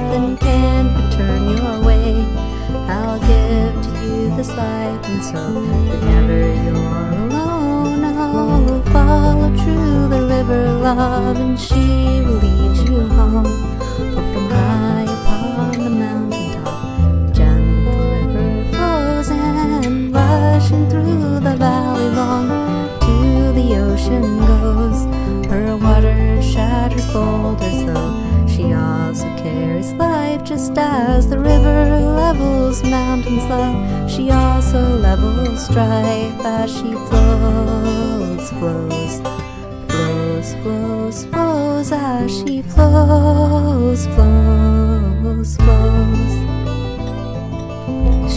and can't return your way. I'll give to you this life, and so that never you're alone. Oh, follow true the river love, and she will lead you home. For from high upon the mountain top, the gentle river flows, and rushing through the valley long to the ocean goes. Just as the river levels mountains low. She also levels strife as she flows, flows, flows, flows, flows as she flows, flows, flows.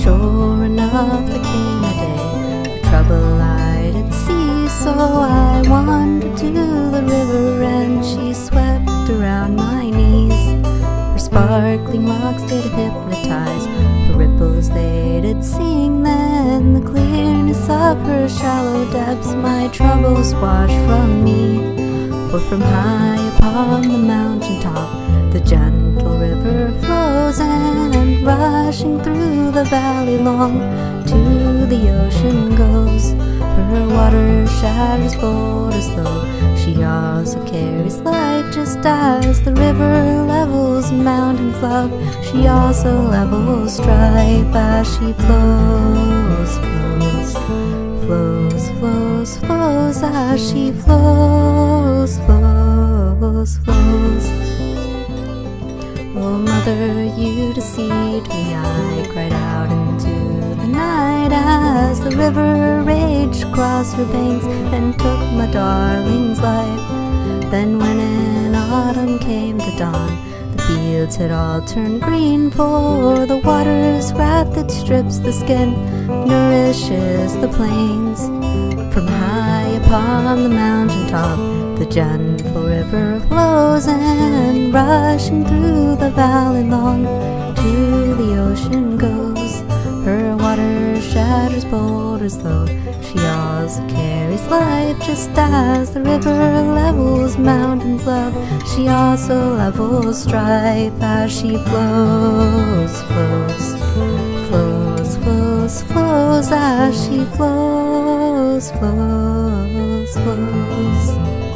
Sure enough, sparkling rocks did hypnotize, The ripples they did sing. Then the clearness of her shallow depths my troubles washed from me. For from high upon the mountain top, the gentle river flows, and rushing through the valley long to the ocean goes. Her water shatters boulders, though she also carries life, just as the river levels mountains love. She also levels strife as she flows, flows, flows, flows, flows as she flows, flows, flows. Oh, mother, you deceived me. I cried out into the night as the river raged across her banks and took my darling's life. Then, when in autumn came the dawn, the fields had all turned green, for the water's wrath that strips the skin nourishes the plains. From high upon the mountain top, the gentle river flows, and rushing through the valley long to the ocean goes. Water shatters boulders, though she also carries life, just as the river levels mountains love. She also levels strife as she flows, flows, flows, flows, flows as she flows, flows, flows.